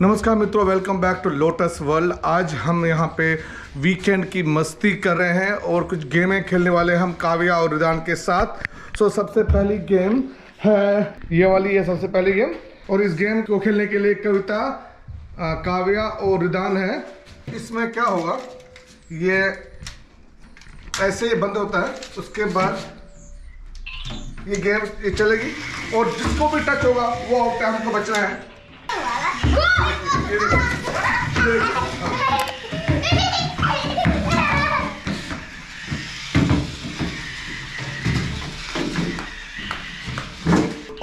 नमस्कार मित्रों welcome back to lotus world आज हम यहाँ पे वीकेंड की मस्ती कर रहे हैं और कुछ गेमें खेलने वाले हम काव्या और रिदान के साथ। सो so, सबसे पहली गेम है ये वाली है सबसे पहली गेम और इस गेम को खेलने के लिए कविता काव्या और रिदान है। इसमें क्या होगा ये ऐसे ही बंद होता है उसके बाद ये गेम ये चलेगी। और जिसको भी टच होगा वो आउट है हमको बचना है।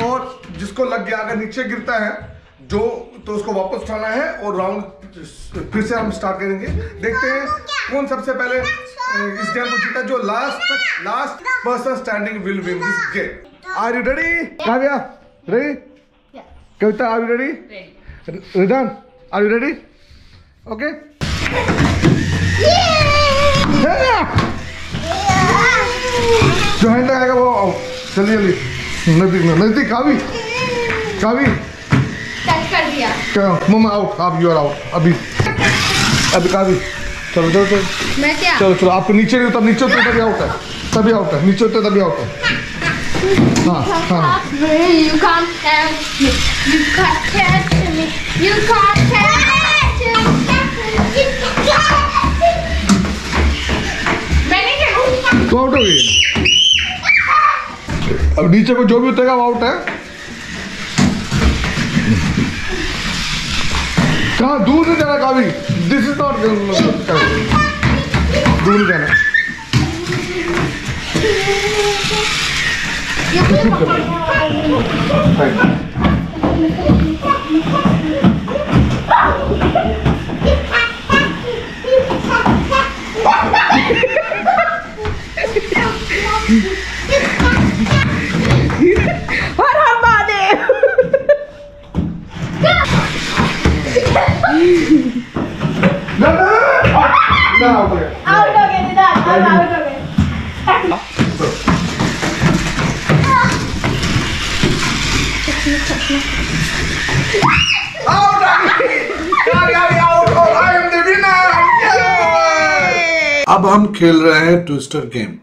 और जिसको लग गया अगर नीचे गिरता है जो तो उसको वापस उठाना है और राउंड फिर से हम स्टार्ट करेंगे। देखते हैं कौन सबसे पहले इस गेम को जीता जो लास्ट तक last person standing will win this game are you ready Kavya ready Kavita are you ready Ridan are you ready okay जो हैंड आएगा वो आओ जल्दी जल्दी नज़दीक नज़दीक कावी। कावी। टच कर दिया। क्या मम्मा आउट आप यू आर आउट अभी। अभी कावी। चलो चलो चलो। मैं क्या? चलो चलो आपको नीचे नहीं तब नीचे उतरे तभी आउट है। तभी आउट है नीचे उतरे तभी आउट है। हाँ हाँ। You me. You can't catch me. You can't me. तो आउट हो गई अब नीचे को जो भी उतरेगा वो आउट है। कहा? दूर नहीं जाना कावी दिस इज़ नॉट दूर नहीं जाना। अब हम खेल रहे हैं ट्विस्टर गेम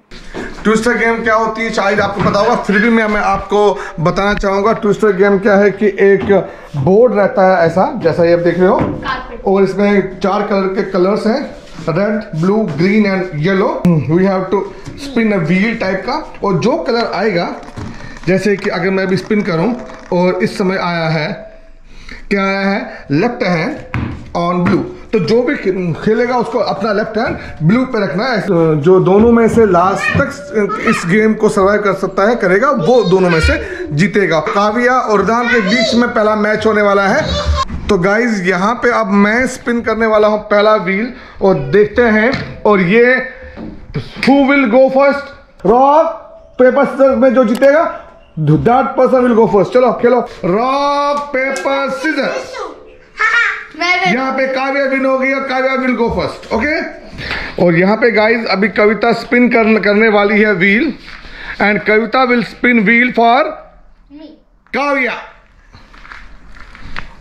ट्विस्टर गेम क्या होती है? शायद आपको पता होगा फिर भी मैं मैं आपको बताना चाहूँगा ट्विस्टर गेम क्या है कि एक बोर्ड रहता है ऐसा जैसा ये आप देख रहे हो। और इसमें चार कलर के कलर्स हैं red blue green and yellow we have to spin a wheel type का। और जो कलर आएगा जैसे कि अगर मैं अभी स्पिन करूँ और इस समय आया है क्या आया है? लेफ़्ट हैंड ऑन ब्लू तो जो भी खेलेगा उसको अपना लेफ़्ट हैंड ब्लू पे रखना है। जो दोनों में से लास्ट तक इस गेम को सर्वाइव कर सकता है, करेगा, वो दोनों में से जीतेगा। काविया और दान के बीच में पहला मैच होने वाला है। तो गाइज़ यहाँ पे अब मैं स्पिन करने वाला हूँ पहला व्हील और देखते हैं। और ये who will go first rock paper में जो जीतेगा that person will go first चलो, खेलो। रॉक पेपर सीजर यहाँ पे काव्या विन होगी और Kavya will go first okay और यहाँ पे गाइस अभी कविता स्पिन कर, करने वाली है wheel and Kavita will spin wheel for Kavya.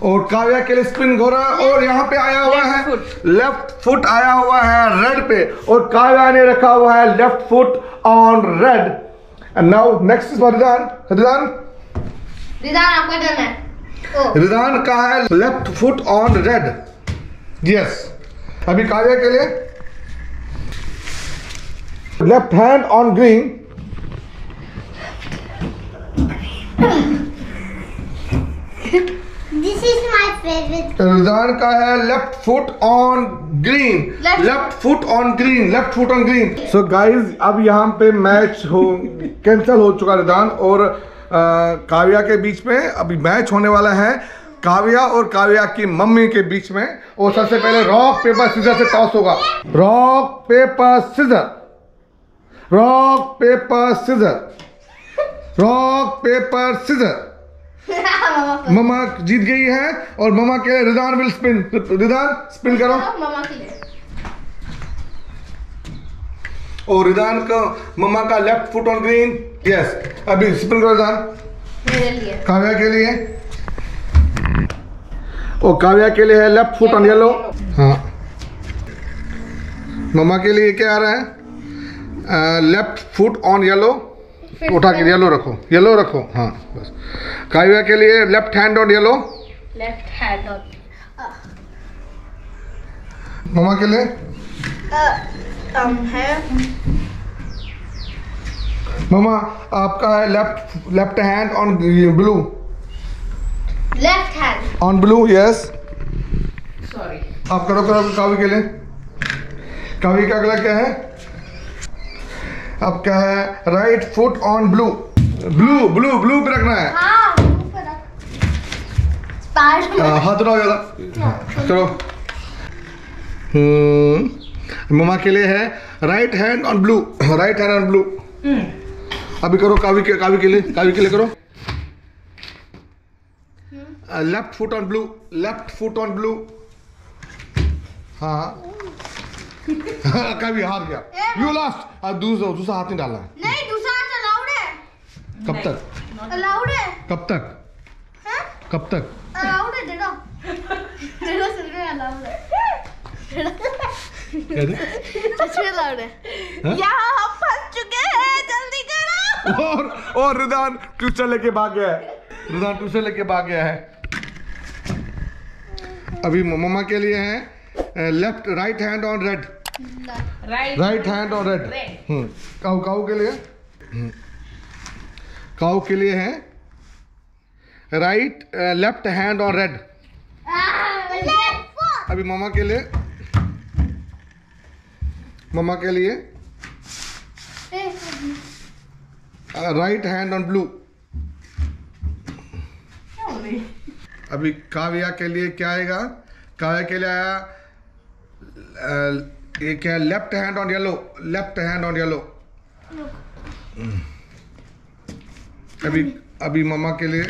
और काव्या के लिए स्पिन हो रहा और यहाँ पे आया हुआ है लेफ़्ट फुट आया हुआ है रेड पे और काव्या ने रखा हुआ है left foot on red and now next is Ridan Ridan दीदा आपका टर्न है रिदान का है left foot on red. Yes अभी काव्या के लिए। Left hand on green. This is my favorite. Ridan का है left foot on green. Left foot on green left foot on green. So guys अब यहाँ पे मैच हो कैंसिल हो चुका रिदान और काव्या के बीच में अभी मैच होने वाला है। काव्या और काव्या की मम्मी के बीच में और सबसे पहले रॉक पेपर सीजर से टॉस होगा। Rock paper scissor rock paper scissor rock paper scissor mama जीत गई है और ममा के Ridan will spin Ridan spin करो। मामा के लिए। और रिदान का मम्मा का left foot on green yes अभी स्पिन करो रिदान। काव्या के लिए। और काव्या के लिए है लेफ़्ट फुट ऑन येलो हाँ। मम्मा के लिए क्या आ रहा है? लेफ़्ट फुट ऑन येलो उठा के येलो रखो। येलो रखो। हाँ बस। काव्या के लिए left hand on yellow left hand on. मम्मा के लिए? Um, है। मम्मा आपका है left left hand on blue left hand on blue yes sorry आप करो करो कावी के लिए। कावी का अगला क्या है? आपका है? Right foot on blue blue blue blue पे रखना है। हाँ ऊपर रख। Spider-Man. हाँ, हाथ उठाओ ज़्यादा। हाँ, करो। हम्म। मम्मा के लिए है right hand on blue right hand on blue अभी करो कावी के कावी के लिए कावी के लिए करो. Left foot on blue left foot on blue हाँ हाँ. कावी हार गया. यू लास्ट अब दूसरा दूसरा हाथ नहीं डालना है. नहीं दूसरा हाथ अलाउड है. कब तक? अलाउड है. कब तक? हाँ? कब तक? अलाउड है डेडो सच में अलाउड है. यहाँ हम फंस चुके हैं जल्दी करो और और रिदान ट्यूशन लेके भाग गया है रिदान ट्यूशन लेके भाग गया है अभी मम्मा के लिए है left right hand on red right right hand on red Kau Kau के लिए। काऊ के लिए है right left hand on red अभी मामा के लिए मम्मा के लिए? राइट हैंड ऑन ब्लू अभी काव्या के लिए क्या आएगा? काव्या के लिए आया ये क्या left hand on yellow left hand on yellow अभी अभी मम्मा के लिए।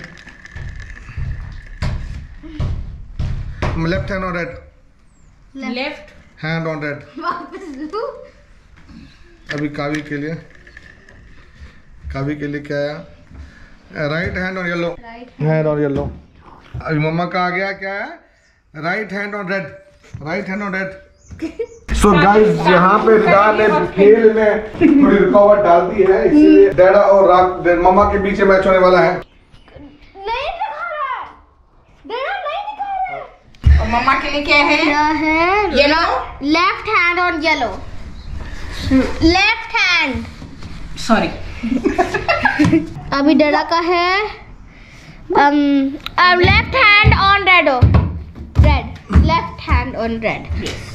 Left hand on red left hand on लूँ। अभी कावी के लिए। कावी के लिए क्या आया right hand on yellow hand on yellow अभी मम्मा का आ गया क्या है? Right hand on red right hand on red so guys यहाँ पे रिदान ने खेल में थोड़ी रुकावट डाल दी है इसीलिए डैडा और राग मम्मा के बीच मैच होने वाला है नहीं दिखा रहा है डेडो नहीं दिखा रहा है और मम्मा के लिए क्या है? है? Yellow left hand on yellow left hand sorry अभी डरा का है। Um, left hand on red red left hand on red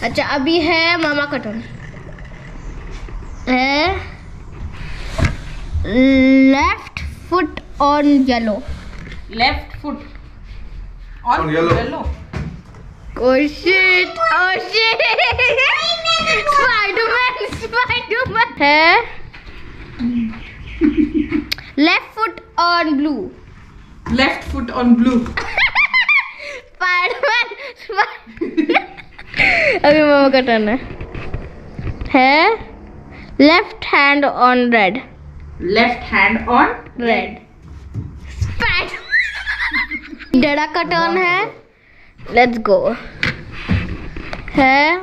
अच्छा अभी है मामा का टर्न है। Left foot on yellow left foot on. Yellow Oh shit! Oh shit! Spider-Man! Spider-Man! है? Left foot on blue left foot on blue अभी मामा का टर्न है। है? Left hand on red left hand on red spider डरा का turn है। Let's go है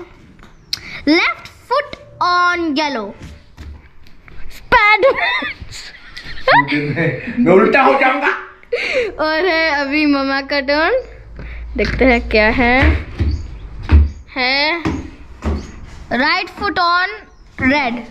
left foot on yellow spider मैं उल्टा हो जाऊँगा और है अभी ममा का टर्न देखते हैं क्या है है राइट फुट ऑन रेड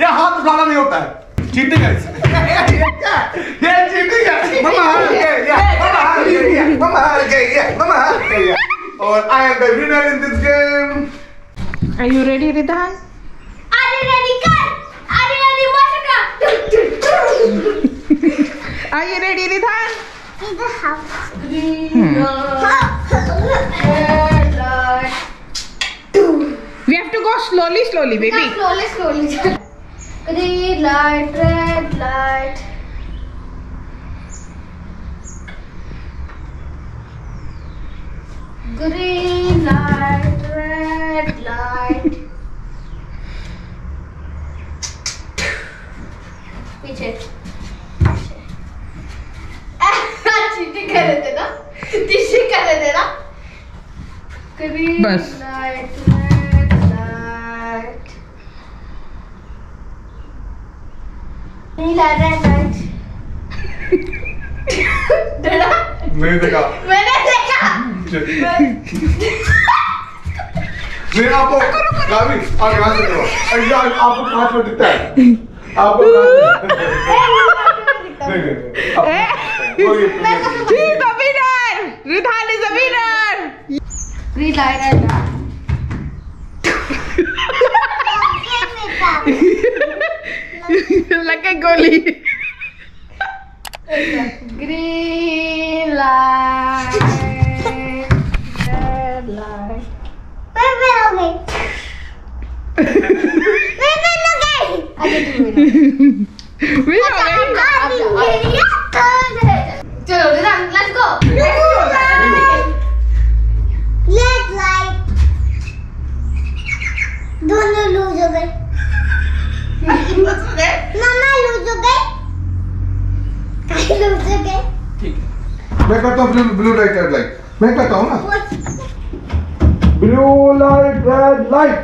ये हाथ उठाना नहीं होता है चीटिंग है ये चीटिंग है। मम्मा हार गई या मम्मा हार गई या मम्मा हार गई या मम्मा हार गई और I am the winner in this game are you ready Ridhan अरे रेडी कर अरे रेडी मत are you ready Ridhan we have to go slowly slowly baby slowly slowly. green light, red light. Green light, red light. पीछे cheating कर रहे थे ना teaching कर रहे थे ना green light green light red light डरा नहीं देखा। मैंने देखा। नहीं आपको गावी आप यहाँ से करो। ऐसा आपको पाँच मिनट दिखता है। आपको नहीं नहीं नहीं आप- वो ये- She is the like a goalie. Green light, red light. Purple okay. Purple okay. I can do it. Now. We don't. मैं करता हूँ blue blue light red light मैं करता हूँ ना। Blue light red light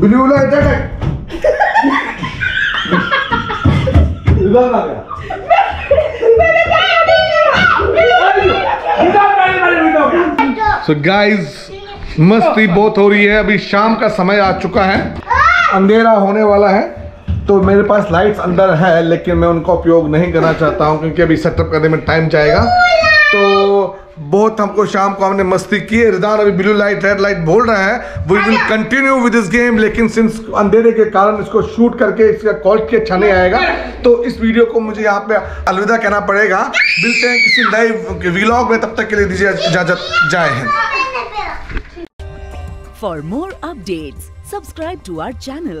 blue light red light इधर आ गया। सो गाइस मस्ती बहुत हो रही है। अभी शाम का समय आ चुका है। अंधेरा होने वाला है। तो मेरे पास लाइट्स अंदर है लेकिन मैं उनका उपयोग नहीं करना चाहता हूँ क्योंकि अभी सेटअप करने में टाइम जाएगा। तो बहुत हमको शाम को हमने मस्ती की है। रिदान अभी ब्लू लाइट रेड लाइट बोल रहा है। We will continue with this game लेकिन सिंस अंधेरे के कारण इसको शूट करके इसका क्वालिटी अच्छा नहीं आएगा। तो इस वीडियो को मुझे यहाँ पे अलविदा कहना पड़ेगा। मिलते हैं किसी नए व्लॉग में तब तक के लिए दीजिए इजाज़त। जय Hind. For more updates, subscribe to our channel,